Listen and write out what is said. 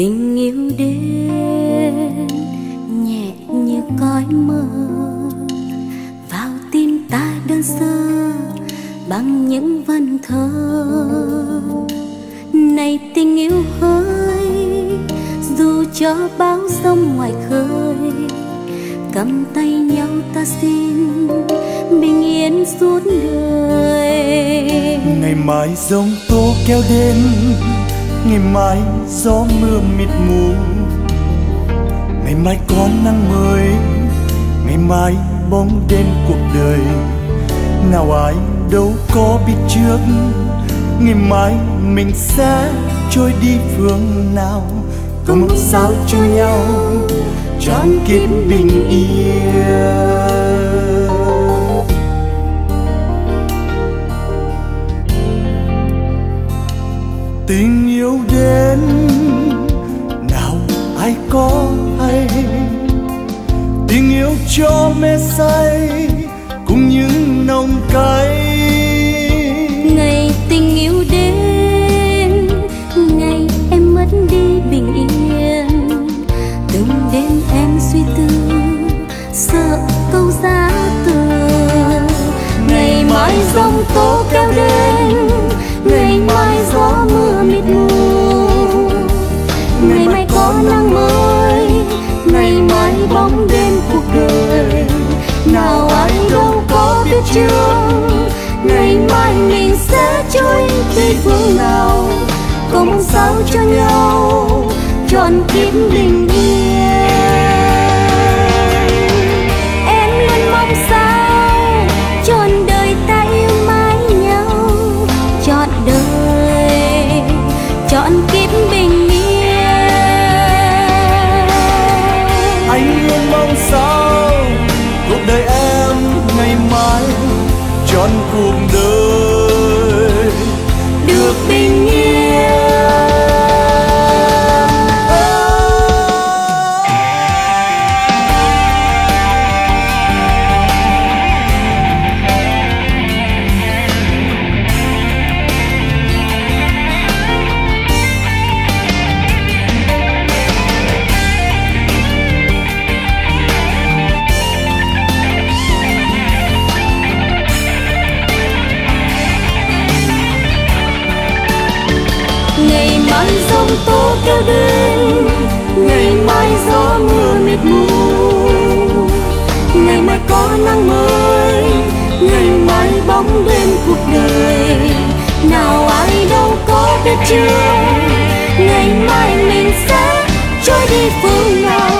tình yêu đến, nhẹ như cõi mơ. Vào tim ta đơn sơ bằng những vần thơ. Này tình yêu hỡi dù cho bão sông ngoài khơi, cầm tay nhau ta xin bình yên suốt đời. Ngày mai giông tố kéo đến ngày mai gió mưa mịt mù. Ngày mai có nắng mới. Ngày mai bóng đêm cuộc đời. Nào ai đâu có biết trước. Ngày mai mình sẽ trôi đi phương nào. Cùng sao cho nhau. Trọn kiếp bình yên. Tình yêu đến, nào ai có hay. Tình yêu cho mê say, cùng những nồng cay. Bóng đêm cuộc đời nào ai đâu có biết chưa? Ngày mai mình sẽ trôi đi phương nào? Mong sao cho nhau trọn kiếp bình yên. Em luôn mong sao trọn đời ta yêu mãi nhau? Trọn đời trọn kiếp trọn cuộc nào ai đâu có biết chưa ngày mai mình sẽ trôi đi phương nào.